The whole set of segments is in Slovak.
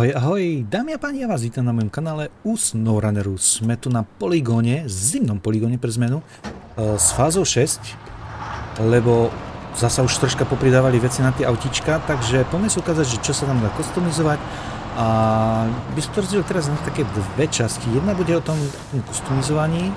Ahoj, ahoj, dámy a páni, ja vás vítam na mojom kanále u SnowRunneru. Sme tu na poligóne, zimnom poligóne pre zmenu, e, s fázou 6, lebo zasa už troška popridávali veci na tie autička, takže poďme si ukázať, že čo sa tam dá customizovať. A by som to rozdiel teraz na také dve časti. Jedna bude o tom customizovaní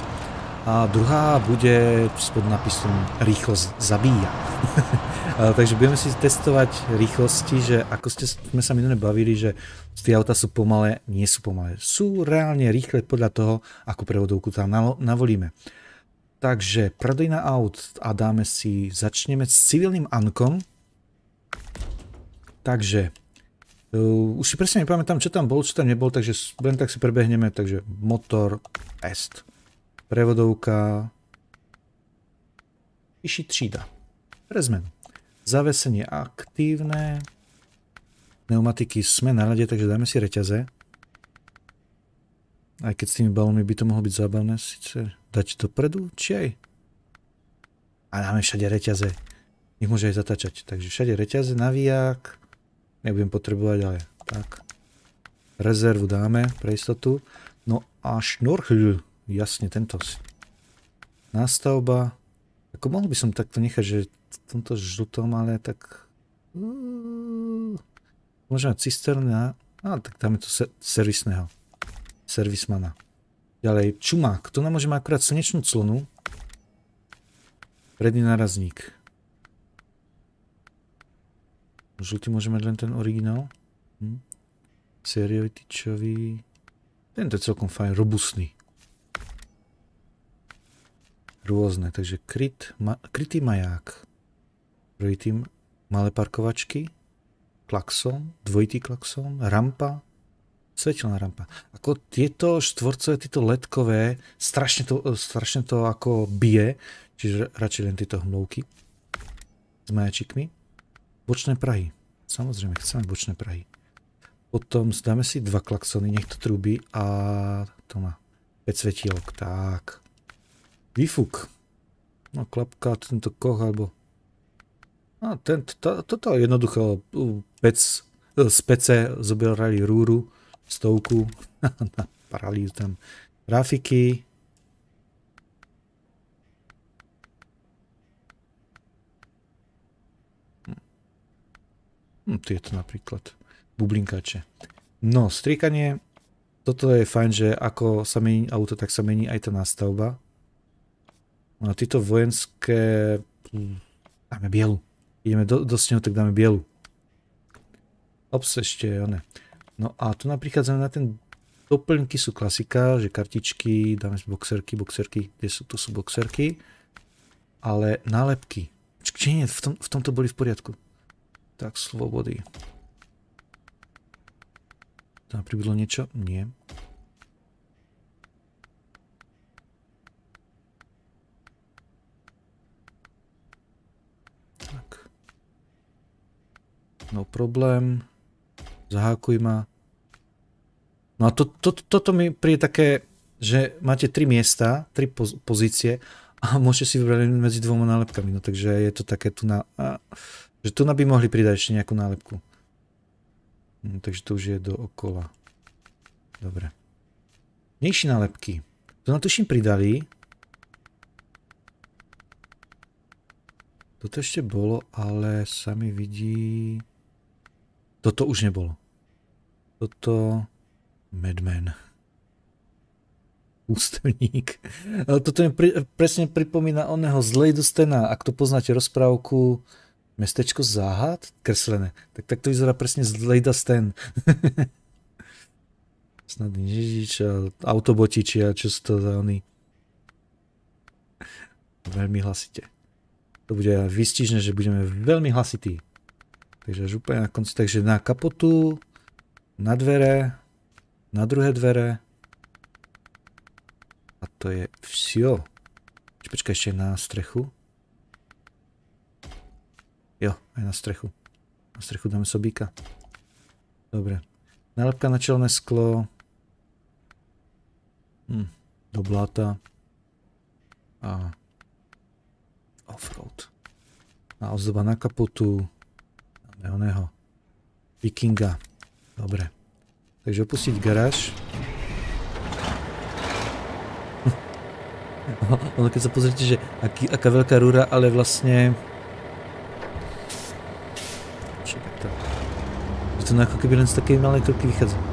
a druhá bude pod nápisom rýchlosť zabíja. Takže budeme si testovať rýchlosti, že ako ste, sme sa minulé bavili, že tie auta sú pomalé, nie sú pomalé. Sú reálne rýchle podľa toho, akú prevodovku tam navolíme. Takže predaj na aut a dáme si, začneme s civilným Ankom. Takže, uh, už si presne nepamätám, čo tam bol, čo tam nebol, takže len tak si prebehneme, takže motor, est, prevodovka, píši třída, pre zmenu. Zavesenie aktívne. Pneumatiky sme na rade, takže dáme si reťaze. Aj keď s tými balónmi by to mohlo byť zábavné, síce dať dopredu, či aj? A dáme všade reťaze. Ich môže aj zatáčať. Takže všade reťaze, navíjak. Nebudem potrebovať, ale tak. Rezervu dáme pre istotu. No a šnorchl. Jasne, tento si. Nastavba. Ako mohol by som takto nechať, že tomto žltom, ale tak... Môžeme mať cisterna. A tak dáme to se servisného. Servismana. Ďalej, čumák. Tu nám môžeme akurát slnečnú clonu. Predný narazník. Žltý môžeme mať len ten originál. Hm. Sériový tyčový. Tento je celkom fajn, robustný. Rôzne, takže kryt, ma, krytý maják. Prvý tým malé parkovačky, klaxon, dvojitý klaxon, rampa, svetelná rampa. Ako tieto štvorcové, tieto ledkové, strašne to, strašne to ako bije, čiže radšej len tieto hmlovky s majačikmi. Bočné prahy. Samozrejme, chceme bočné prahy. Potom dáme si dva klaxony, nech to trúbi a to má 5 svetielok. Tak. Výfuk. No klapka, tento koch alebo a ten, to, toto jednoducho pec, z pece zoberali rúru, stovku, naparali tam grafiky. Hm, tieto napríklad, bublinkače. No, striekanie, toto je fajn, že ako sa mení auto, tak sa mení aj tá nástavba. No a títo vojenské, hm, dáme bielu ideme do, do snehu, tak dáme bielu. Ops, ešte one. No a tu napríklad na ten doplňky sú klasika, že kartičky, dáme si boxerky, boxerky, kde sú, tu sú boxerky. Ale nálepky. Či nie, v, tom, v tomto boli v poriadku. Tak, slobody. Tam pribudlo niečo? Nie. No problém. Zahákuj ma. No a to, to, toto mi príde také, že máte tri miesta, tri poz, pozície a môžete si vybrať medzi dvoma nálepkami. No takže je to také tu na... A, že tu na by mohli pridať ešte nejakú nálepku. No, takže to už je dookola. Dobre. Nejší nálepky. To na tuším pridali. Toto ešte bolo, ale sa mi vidí... Toto už nebolo. Toto... Madman. Ústavník. Toto mi pri, presne pripomína oného z Lady Stena. Ak to poznáte rozprávku Mestečko záhad, kreslené, tak, tak to vyzerá presne z Lady Sten. Snadný Ježič a autobotiči a čo sú to za oni. Veľmi hlasite. To bude vystižné, že budeme veľmi hlasití. Takže až úplne na konci. Takže na kapotu, na dvere, na druhé dvere. A to je vsio. Počkaj ešte na strechu. Jo, aj na strechu. Na strechu dáme sobíka. Dobre. Nálepka na čelné sklo. Hm, do bláta. A offroad. A ozdoba na kapotu oného vikinga. Dobre. Takže opustiť garáž. ono keď sa pozrite, že aký, aká veľká rúra, ale vlastne... Čakaj to. Že to ako keby len z takej malej kroky vychádza.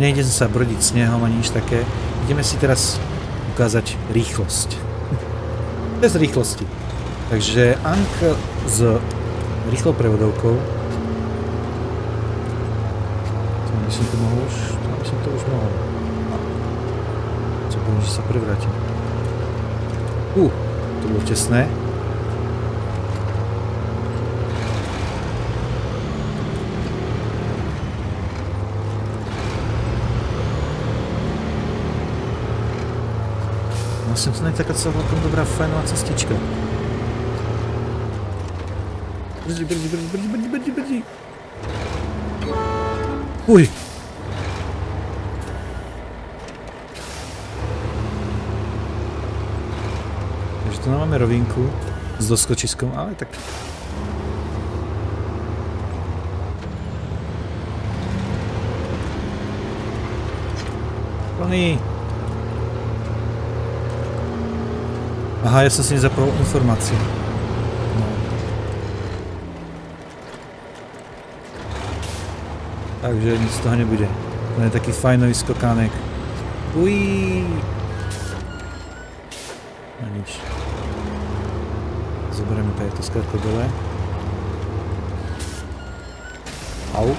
Nejdem sa brodiť snehom ani nič také. Ideme si teraz ukázať rýchlosť. Bez rýchlosti. Takže Ank s rýchlou prevodovkou. By som to mohol už, by som to už mohol. Co poviem, že sa prevrátim. Uh, to bolo tesné. To nie je taká celkom dobrá fajnová cestička. Brdi, brdi, brdi, brdi, brdi, brdi, brdi. Uj. Takže tu máme rovinku s doskočiskom, ale tak Plný. Aha, ja som si nezapol informácie. No. Takže nic z toho nebude. To je taký fajnový skokánek. Ují. A nič. Zoberieme to skratko dole. Au.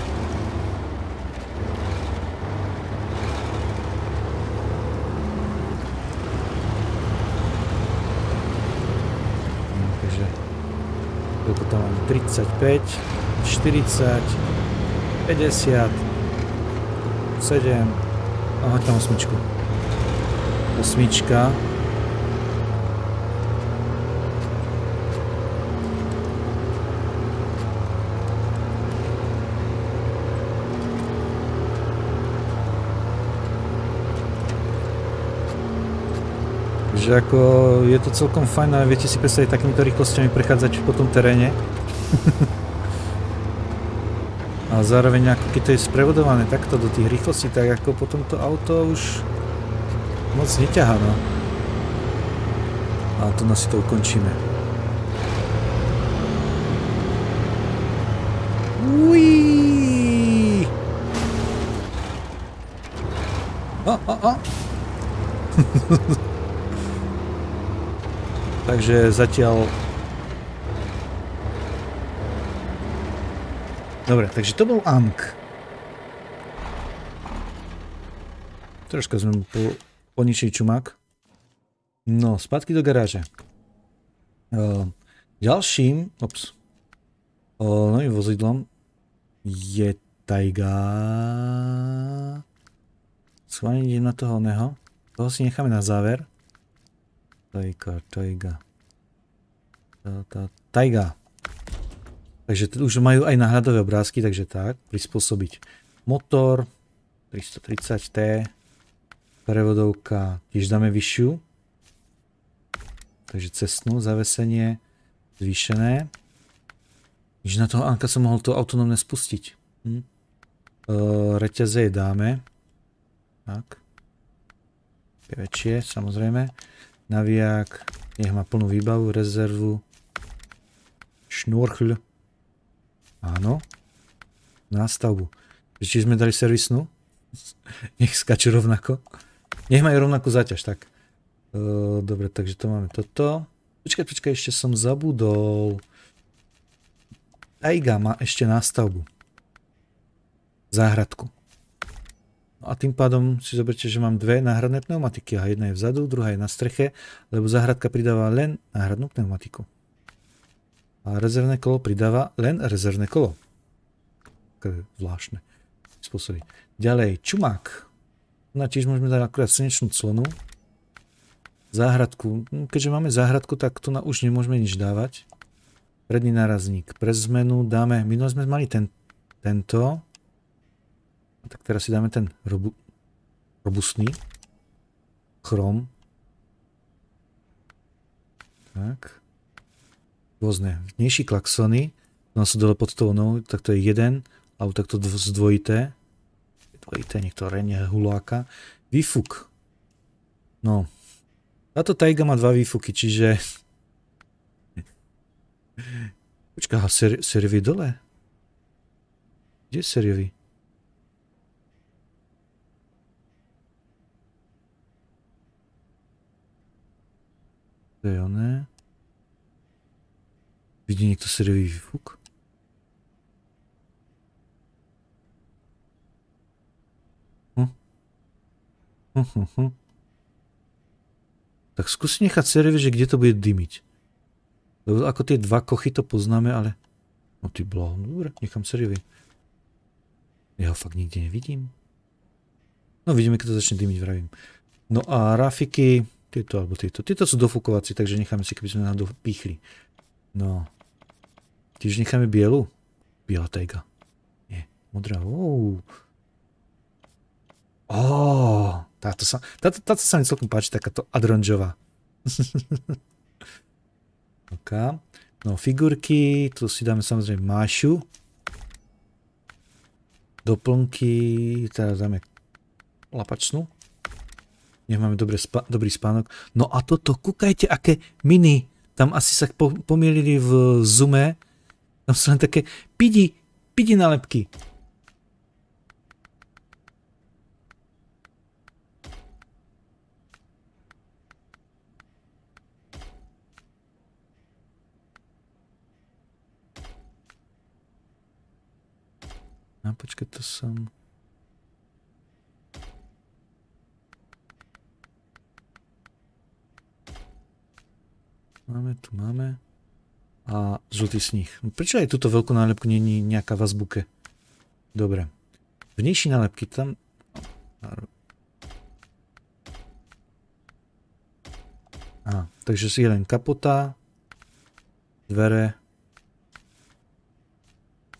koľko tam mám, 35, 40, 50, 7, aha, tam osmičku. Osmička. že ako je to celkom fajn a viete si predstaviť takýmito rýchlosťami prechádzať po tom teréne. A zároveň ako keď to je sprevodované takto do tých rýchlostí, tak ako potom to auto už moc neťahá, no. A to nás to ukončíme. Uiii. A, a, a. Takže zatiaľ... Dobre, takže to bol Ank. Troška sme mu po, poničili čumák. No, spadky do garáže. Uh, ďalším, ops, uh, novým vozidlom je Taiga. Schválne idem na toho oného. Toho si necháme na záver. Tajka, tajga. Tá, Takže už majú aj náhľadové obrázky, takže tak, prispôsobiť. Motor 330T, prevodovka tiež dáme vyššiu. Takže cestnú, zavesenie, zvýšené. Když na toho Anka som mohol to autonómne spustiť. Hm? E, reťaze je dáme. Tak. Je väčšie, samozrejme naviják, nech má plnú výbavu, rezervu, šnúrchľ, áno, nástavbu. Či sme dali servisnú? Nech skaču rovnako. Nech majú rovnakú záťaž, tak. Dobre, takže to máme toto. Počkaj, počkaj, ešte som zabudol. Aiga má ešte nástavbu. Záhradku. A tým pádom si zoberte, že mám dve náhradné pneumatiky. A jedna je vzadu, druhá je na streche, lebo záhradka pridáva len náhradnú pneumatiku. A rezervné kolo pridáva len rezervné kolo. Je zvláštne. spôsoby. Ďalej, čumák. Na tiež môžeme dať akurát slnečnú clonu. Záhradku. Hm, keďže máme záhradku, tak tu na už nemôžeme nič dávať. Predný nárazník. Pre zmenu dáme, minulé sme mali ten, tento. Tak teraz si dáme ten robu, robustný. Chrom. Tak. Rôzne vnejší klaxony. No sú dole pod tou tak to je jeden. Alebo takto zdvojité. Dvojité, niektoré nie huláka. Výfuk. No. Táto tajga má dva výfuky, čiže Počká, ser, servy dole? Kde je servy? To je oné. Vidí niekto seriový výfuk? Hm. Hm, hm, hm. Tak skúsi nechať servy, že kde to bude dymiť. Lebo ako tie dva kochy to poznáme, ale... No ty blaho, no dobre, nechám serivy. Ja ho fakt nikde nevidím. No vidíme, keď to začne dymiť, vravím. No a rafiky, tieto alebo tieto. Tieto sú dofúkovací, takže necháme si, keby sme na pichli. No. Tiež necháme bielu? Biela tejga. Nie, modrá. Oh. Oh, táto sa, táto, táto sa mi celkom páči, takáto adronžová. OK. No figurky, tu si dáme samozrejme mášu. Doplnky, teraz dáme lapačnú. Nech máme dobré spa dobrý spánok. No a toto, kúkajte, aké mini. Tam asi sa po pomielili v zoome. Tam sú len také pidi, pidi nálepky. A počkaj, to som... Máme, tu máme. A žltý sníh. Prečo aj túto veľkú nálepku není nejaká v azbuke? Dobre. Vnejší nálepky tam... Aha, takže si len kapota, dvere,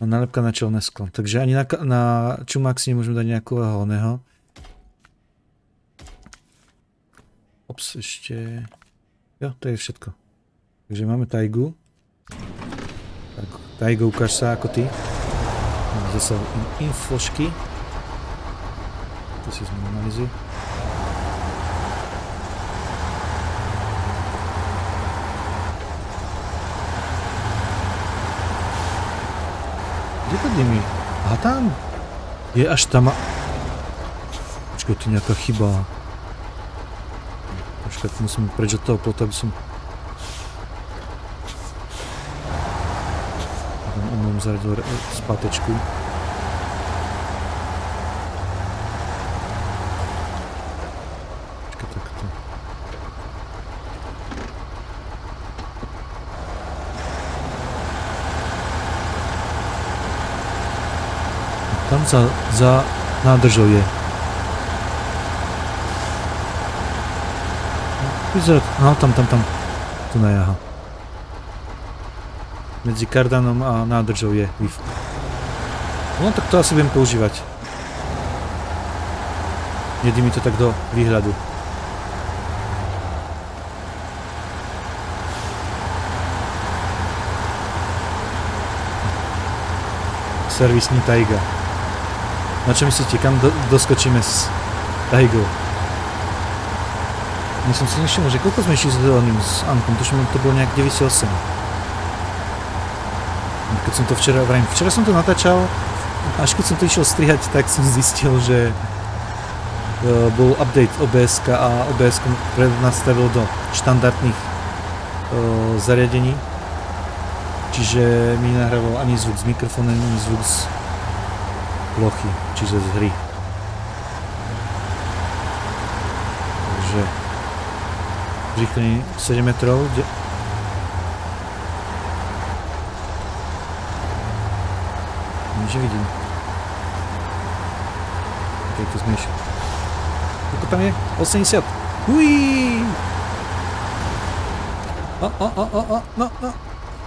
a nálepka na čelné sklo. Takže ani na, na čumák si nemôžeme dať nejakého oného. Ops, ešte... Jo, to je všetko. Takže máme tajgu. Tak, tajgu, ukáž sa ako ty. Zase infošky. To si zminimalizuj. Kde to dymí? A tam? Je až tam a... Počkaj, to je nejaká chyba. Počkaj, musím preč od toho plota, aby som... Zaradil spátečku. Tam za, za nádržou je. Vyzerá, no tam, tam, tam. Tu na. Medzi kardanom a nádržou je výfuk. No tak to asi budem používať. Jedí mi to tak do výhľadu. Servisní Taiga. Na čo myslíte, kam do, doskočíme s Taigou? Nie som si nevšimol, že koľko sme išli s oným, s Ankom, tuším, to bolo nejak 98. Keď som to včera, vrajím, včera som to natáčal, až keď som to išiel strihať, tak som zistil, že uh, bol update OBS a OBS nastavil do štandardných uh, zariadení. Čiže mi nahrával ani zvuk z mikrofónu, ani zvuk z plochy, čiže z hry. Takže rýchlení 7 metrov. Nič vidím. Keď to zmiešam. Koľko tam je? 80. Huí! O, o, o, o, o, no, no.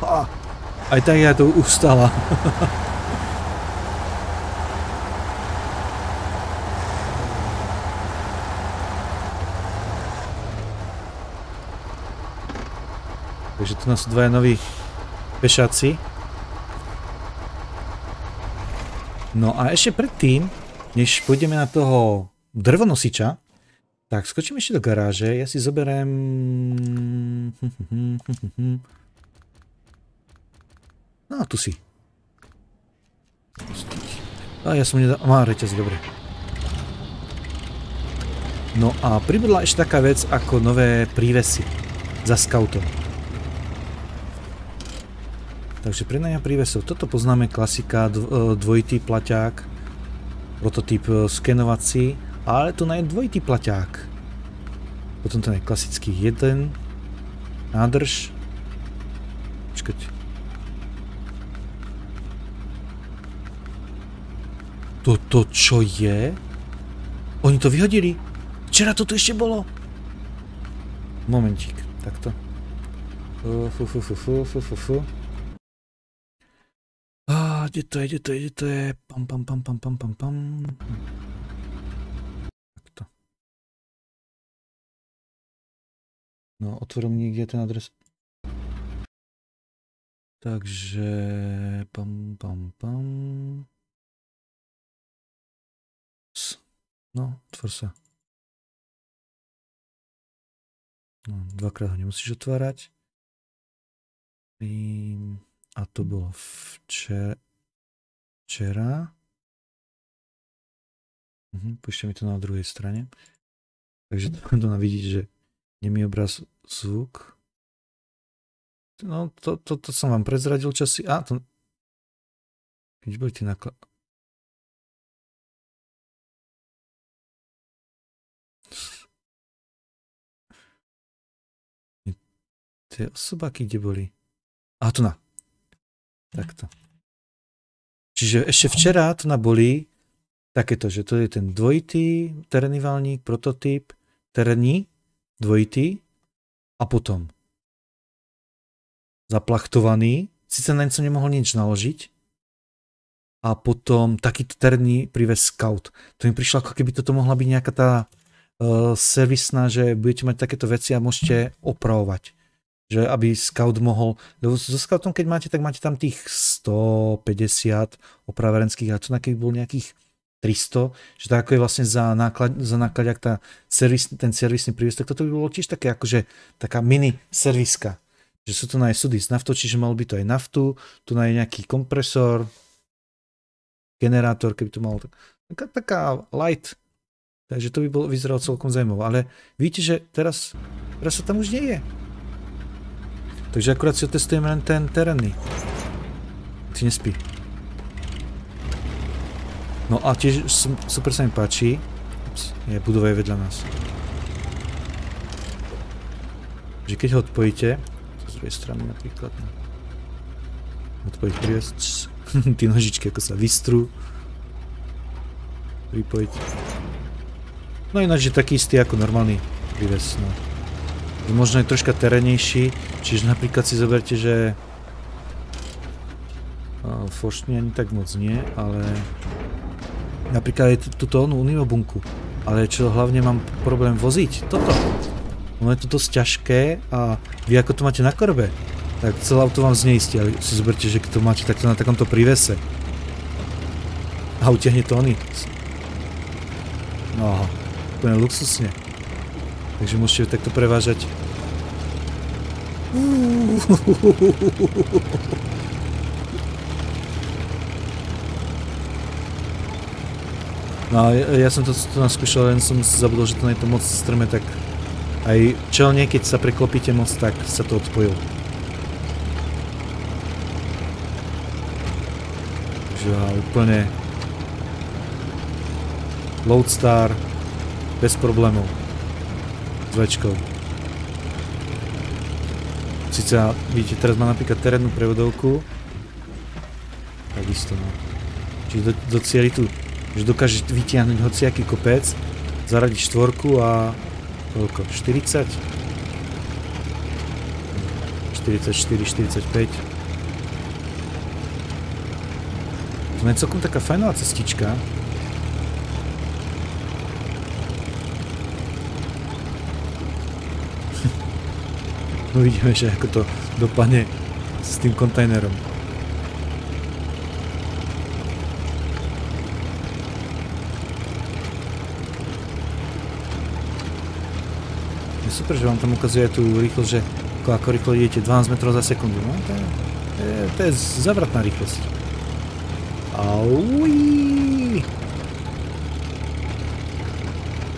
A. Aj tak ja to ustala. Takže tu nás sú dvaja noví pešáci. No a ešte predtým, než pôjdeme na toho drvonosiča, tak skočím ešte do garáže, ja si zoberiem... No, tu si. A ja som nedal... Má reťaz, dobre. No a pribudla ešte taká vec ako nové prívesy za scoutom. Takže prenaja prívesov. Toto poznáme klasika, e, dvojitý plaťák, prototyp e, skenovací, ale tu je dvojitý plaťák. Potom ten je klasický jeden, nádrž. Počkať. Toto čo je? Oni to vyhodili? Včera to tu ešte bolo? Momentík, takto. Fu, fu, fu, fu, fu, fu, fu. Kde to je, kde to je, kde to je? Pam, pam, pam, pam, pam, pam, pam. Takto. No, otvoril mi niekde ten adres. Takže... Pam, pam, pam. No, otvor sa. No, dvakrát ho nemusíš otvárať. A to bolo včera. Včera. Mhm, púšte mi to na druhej strane. Takže to, to vidíte, že nemý obraz, zvuk. No, to, to, to som vám prezradil časy. A, to... Keď boli tie naklad... Tie osobáky kde boli? A tu na. Takto. Čiže ešte včera tu na boli takéto, že to je ten dvojitý terénny valník, prototyp, terénny, dvojitý a potom zaplachtovaný, síce na som nemohol nič naložiť, a potom takýto terénny príves Scout. To mi prišlo, ako keby toto mohla byť nejaká tá uh, servisná, že budete mať takéto veci a môžete opravovať že aby scout mohol, lebo so scoutom keď máte, tak máte tam tých 150 opraverenských a to na keby bol nejakých 300, že tak ako je vlastne za náklad, za náklad, tá servis, ten servisný príves, tak toto by bolo tiež také akože taká mini serviska, že sú tu na aj súdy s naftou, čiže mal by to aj naftu, tu na je nejaký kompresor, generátor, keby to malo taká, taká light, takže to by bolo, vyzeralo celkom zaujímavé, ale vidíte, že teraz, teraz sa tam už nie je. Takže akurát si otestujeme len ten terénny. Si nespí. No a tiež super sa mi páči. Je budova je vedľa nás. Že keď ho odpojíte, z druhej strany napríklad, no. odpojiť priviesť, tie nožičky ako sa vystrú, pripojiť. No ináč je taký istý ako normálny prives, no možno je troška terénejší, čiže napríklad si zoberte, že Forštný ani tak moc nie, ale napríklad je túto onú unimobunku, ale čo hlavne mám problém voziť, toto. Ono je to dosť ťažké a vy ako to máte na korbe, tak celé auto vám zneistí, ale si zoberte, že keď to máte takto na takomto prívese a utiahne to oni. No, úplne luxusne. Takže môžete takto prevážať. No ja, ja som to tu naskúšal, len som zabudol, že to nie je to moc strme, tak aj čelne, keď sa preklopíte moc, tak sa to odpojil. Takže úplne Loadstar bez problémov večkou. Sice, vidíte, teraz má napríklad terénnu prevodovku. Takisto, no. Čiže do, docieli tu že dokáže vytiahnuť hociaký kopec, zaradiť štvorku a koľko? 40? 44, 45. To je celkom taká fajnová cestička. Uvidíme, že ako to dopadne s tým kontajnerom. super, že vám tam ukazuje tú rýchlosť, že ako, ako rýchlo idete 12 metrov za sekundu. No, to je, to je, je zavratná rýchlosť. Auí.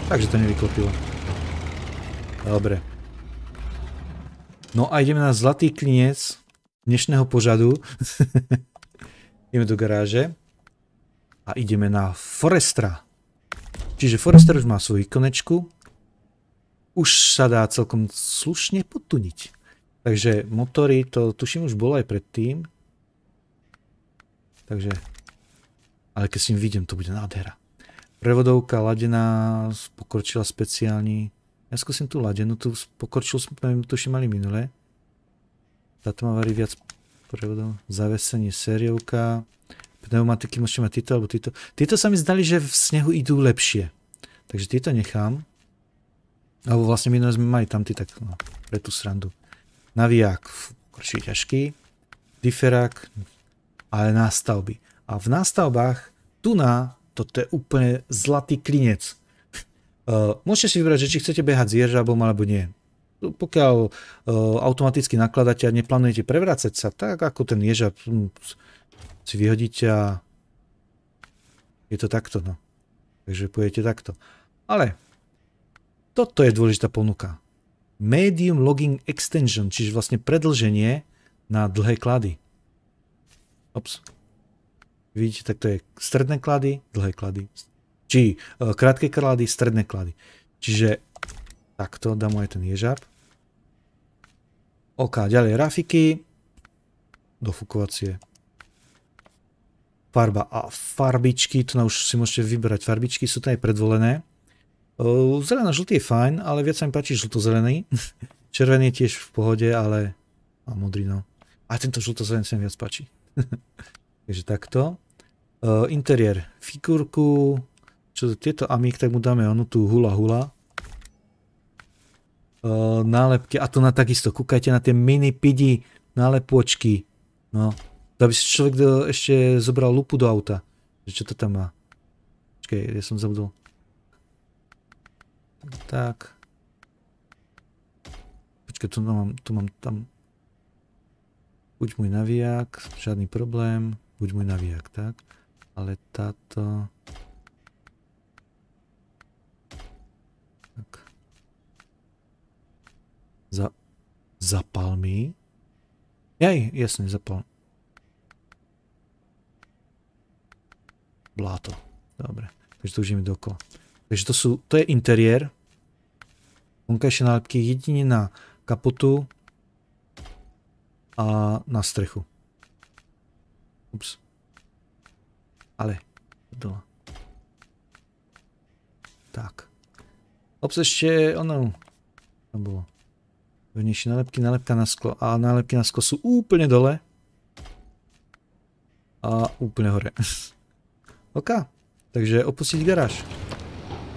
Takže to nevyklopilo. Dobre. No a ideme na zlatý klinec dnešného požadu. ideme do garáže. A ideme na Forestra. Čiže Forester už má svoju ikonečku už sa dá celkom slušne potuniť. Takže motory, to tuším už bolo aj predtým. Takže, ale keď s ním vidím, to bude nádhera. Prevodovka ladená, pokročila speciálni. Ja skúsim tú ladenú, tu pokročil sme, tuším mali minule. Táto má varí viac prevodov. Zavesenie sériovka. Pneumatiky môžete mať tieto alebo tieto. Tieto sa mi zdali, že v snehu idú lepšie. Takže tieto nechám. Alebo vlastne minulé sme mali tamty tak no, pre tú srandu. Naviják, korší ťažký. Diferák, ale nástavby. A v nástavbách tu na, toto je úplne zlatý klinec. Uh, môžete si vybrať, že či chcete behať s ježabom alebo nie. Pokiaľ uh, automaticky nakladáte a neplánujete prevrácať sa, tak ako ten ježab hm, si vyhodíte a je to takto. No. Takže pôjdete takto. Ale toto je dôležitá ponuka. Medium Logging Extension, čiže vlastne predlženie na dlhé klady. Ops. Vidíte, tak to je stredné klady, dlhé klady. Či uh, krátke klady, stredné klady. Čiže takto dám aj ten ježab. OK, ďalej rafiky. Dofukovacie. Farba a farbičky, tu už si môžete vyberať farbičky, sú to aj predvolené. Zeleno-žltý je fajn, ale viac sa mi páči žlto-zelený. Červený je tiež v pohode, ale... A modrý, no. A tento žlto-zelený sa mi viac páči. Takže takto. Uh, interiér. Figurku. Čo tieto amík, tak mu dáme onu tú hula hula. Uh, nálepky. A to na takisto. Kúkajte na tie mini pidi nálepočky. No. To by si človek ešte zobral lupu do auta. Že čo to tam má? Počkej, ja som zabudol. Tak. Počkaj, tu mám, tu mám tam... Buď môj naviják, žiadny problém. Buď môj naviják, tak. Ale táto... Tak. Za... Zapal mi. Jaj, jasne, zapal. Bláto. Dobre. Takže to už ideme dokola. Takže to sú, to je interiér. Vonkajšie nálepky jedine na kapotu a na strechu. Ups. Ale, dole. Tak. Ops, ešte ono, tam bolo. Vnejšie nálepky, nálepka na sklo. A nálepky na sklo sú úplne dole. A úplne hore. OK. Takže opustiť garáž.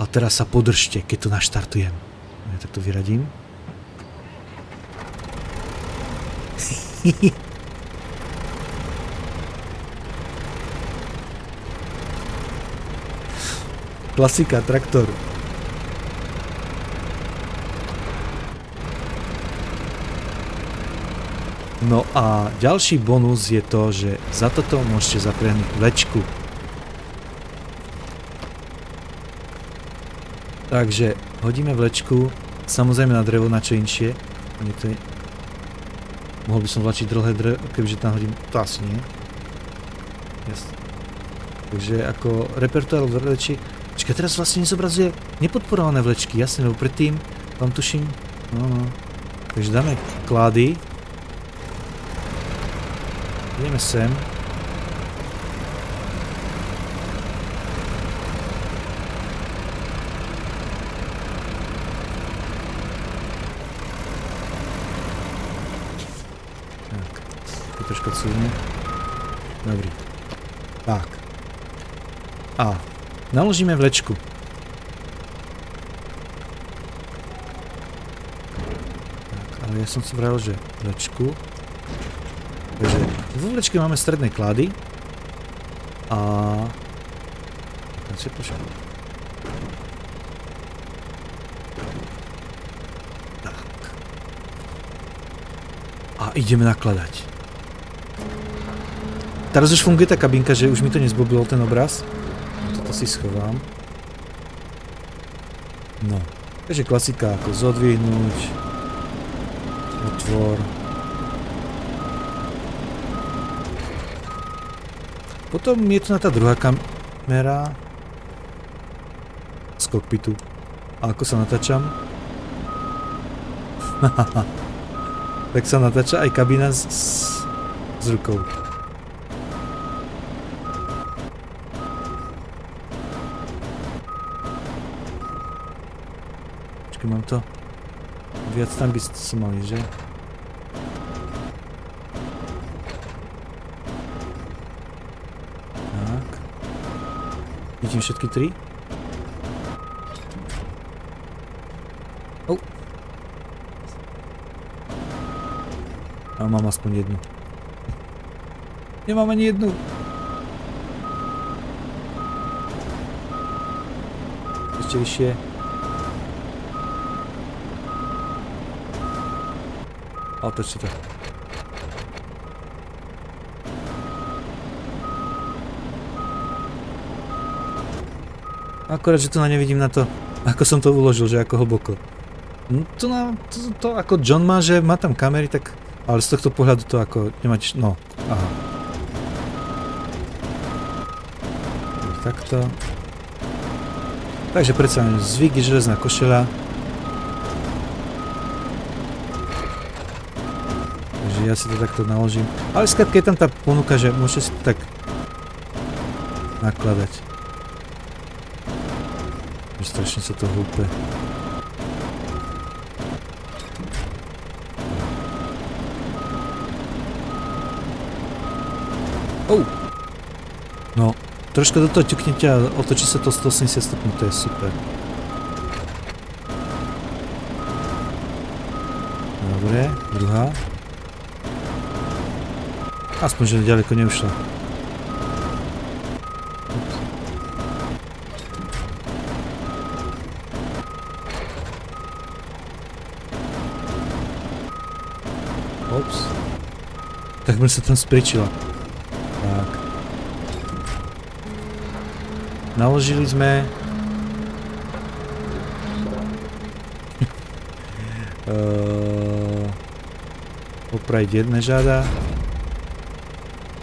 A teraz sa podržte, keď to naštartujem. Ja tak to vyradím. Klasika, traktor. No a ďalší bonus je to, že za toto môžete zapriahnuť vlečku. Takže hodíme vlečku, samozrejme na drevo, na čo inšie. Je... Mohol by som vlačiť dlhé drevo, kebyže tam hodím, to asi nie. Jasne. Takže ako repertoár vlečiek, Počkaj, teraz vlastne nezobrazuje nepodporované vlečky, jasne, lebo predtým vám tuším, no no. Takže dáme klády. Ideme sem. Tak, to troška cúvne. Dobrý. Tak. A naložíme vlečku. Tak, ale ja som si vral, že vlečku Takže vo vlečke máme stredné klady. A... Tak, A ideme nakladať. Teraz už funguje tá kabinka, že už mi to nezbobilo ten obraz. Toto si schovám. No. Takže klasika ako zodvihnúť. Otvor. Potom je tu na tá druhá kamera z kokpitu. A ako sa natáčam? tak sa natáča aj kabina s, s rukou. Počkej, mám to... Viac tam by ste mali, že? Vidím všetky tri? A mám aspoň jednu. Nemám ani jednu. Ešte vyššie. Otočte to. Akorát, že tu na nevidím na to, ako som to uložil, že ako hlboko. No to, na, to, to ako John má, že má tam kamery, tak ale z tohto pohľadu to ako nemať... No, aha. Takto. Takže predsa len zvyk je železná košela. Takže ja si to takto naložím. Ale skrátka je tam tá ponuka, že môžete si to tak nakladať. Strašne sa to húpe. Oh. No, troška do toho ťuknete a otočí sa to 180 stupňov, to je super. Dobre, druhá. Aspoň, že ďaleko neušla. Ops. Takmer sa tam spričila. Naložili sme... uh, opraviť jedné žáda.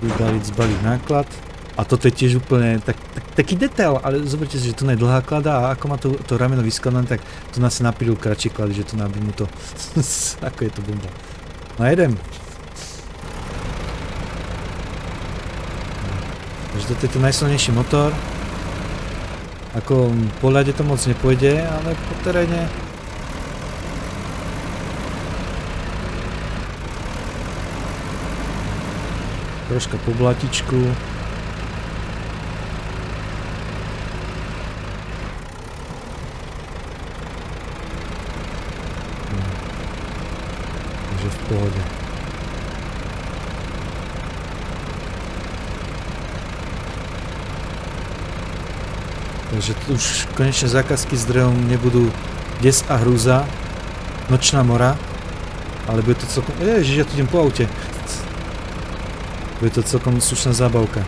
Vybaliť, zbaliť náklad. A toto je tiež úplne tak, tak, taký detail, ale zoberte si, že tu je dlhá klada a ako má to, to rameno vyskladané, tak tu nás sa napílu kratšie klady, že tu nabí mu to. ako je to bomba. Jedem. Takže toto je tu najsilnejší motor. Ako po ľade to moc nepôjde, ale po teréne troška po blatičku. Takže v pohode. Takže už konečne zákazky s drevom nebudú des a hrúza, nočná mora, ale bude to celkom... Ježiš, ja tu idem po aute. Bude to celkom slušná zábavka.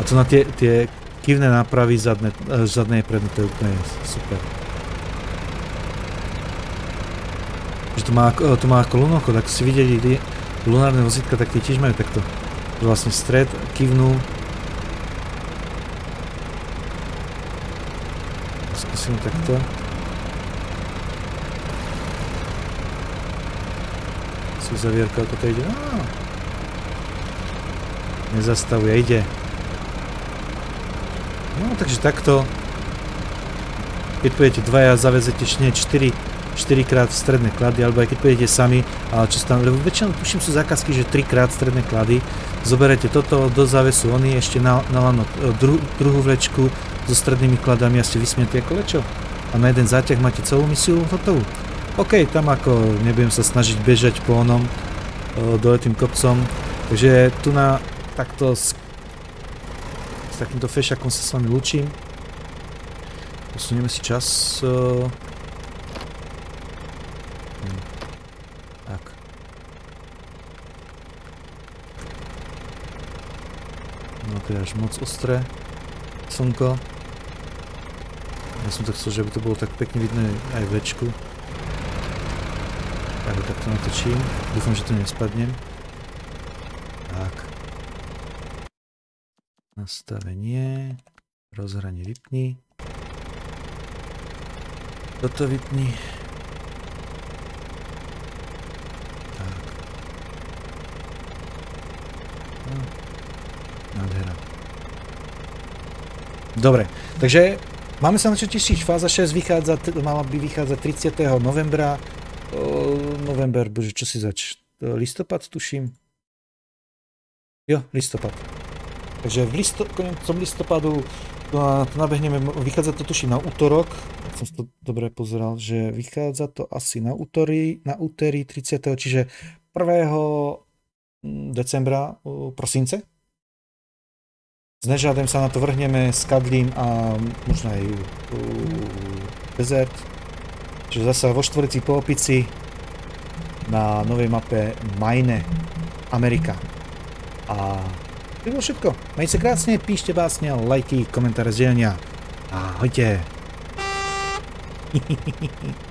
A tu na tie, tie kývne nápravy zadné, zadné predné, to je úplne super. To má, to má ako lunochod, ak si videli lunárne vozítka, tak tie tiež majú takto. Vlastne stred, kývnu, musím takto. Sú zavierka, ako to ide. Á. Nezastavuje, ide. No, takže takto. Keď pôjdete dvaja, zavezete nie 4, 4 4 krát stredné klady, alebo aj keď pôjdete sami, ale čo tam, lebo väčšinou tuším sú zákazky, že 3 krát stredné klady, zoberete toto do závesu oni, ešte na, na lano e, dru, druhú vlečku so strednými kladami a ste vysmietli ako lečo. A na jeden záťah máte celú misiu hotovú. OK, tam ako nebudem sa snažiť bežať po onom e, dole tým kopcom, takže tu na takto s, s takýmto fešakom sa s vami lúčim. Posunieme si čas. Až moc ostré slnko. Ja som to chcel, že by to bolo tak pekne vidno aj večku. Tak ho takto natočím. Dúfam, že to nespadnem. Tak. Nastavenie. Rozhranie vypni. Toto vypni. Nádhera. Dobre, takže máme sa na čo tešiť. Fáza 6 vychádza, mala by vychádzať 30. novembra. O, november, bože, čo si zač? Listopad, tuším. Jo, listopad. Takže v listo, koncom listopadu to, to nabehneme, vychádza to tuším na útorok, ak som to dobre pozeral, že vychádza to asi na útorý, na úterý 30. čiže 1. decembra, prosince, s Nežadem sa na to vrhneme, s Kadlím a možno aj Desert. Čiže zase vo štvorici po opici na novej mape Mine Amerika. A to bolo všetko. Majte sa krásne, píšte básne, lajky, komentáre, zdieľania. Ahojte.